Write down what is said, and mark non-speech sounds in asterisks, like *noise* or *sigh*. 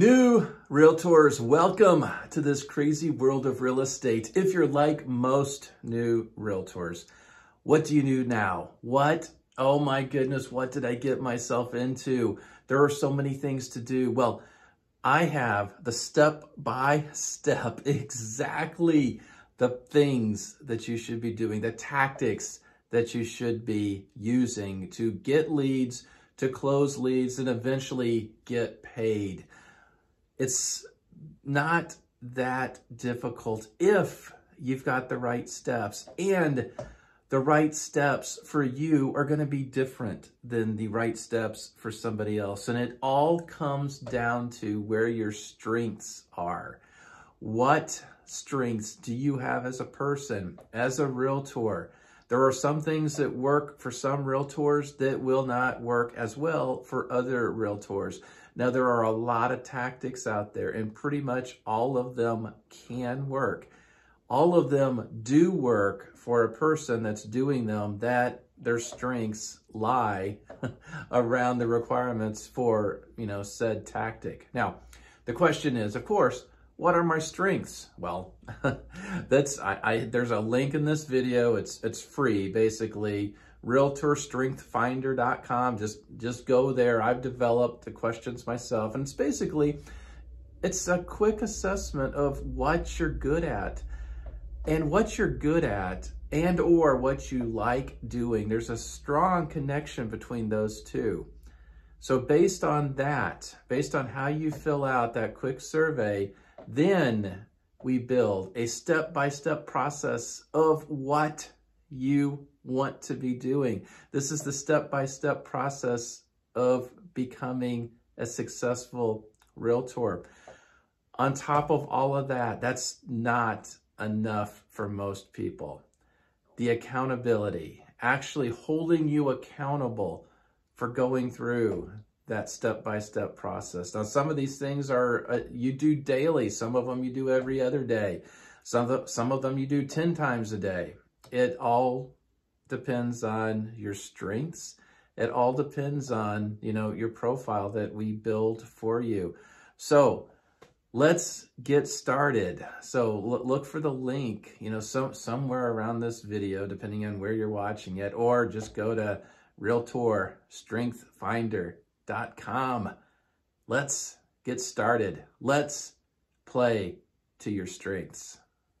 New realtors, welcome to this crazy world of real estate. If you're like most new realtors, what do you do now? What? Oh my goodness, what did I get myself into? There are so many things to do. Well, I have the step by step, *laughs* exactly the things that you should be doing, the tactics that you should be using to get leads, to close leads, and eventually get paid. It's not that difficult if you've got the right steps. And the right steps for you are going to be different than the right steps for somebody else. And it all comes down to where your strengths are. What strengths do you have as a person, as a realtor? There are some things that work for some realtors that will not work as well for other realtors. Now, there are a lot of tactics out there, and pretty much all of them can work. All of them do work for a person that's doing them that their strengths lie *laughs* around the requirements for, you know, said tactic. Now, the question is, of course, what are my strengths? Well, *laughs* that's I, I there's a link in this video. It's it's free, basically realtorstrengthfinder.com. Just, just go there. I've developed the questions myself. And it's basically, it's a quick assessment of what you're good at and what you're good at and or what you like doing. There's a strong connection between those two. So based on that, based on how you fill out that quick survey, then we build a step-by-step -step process of what you want to be doing. This is the step-by-step -step process of becoming a successful realtor. On top of all of that, that's not enough for most people. The accountability, actually holding you accountable for going through that step-by-step -step process. Now, some of these things are uh, you do daily. Some of them you do every other day. Some of, the, some of them you do 10 times a day. It all depends on your strengths. It all depends on, you know, your profile that we build for you. So let's get started. So look for the link, you know, so, somewhere around this video, depending on where you're watching it, or just go to Let's get started. Let's play to your strengths.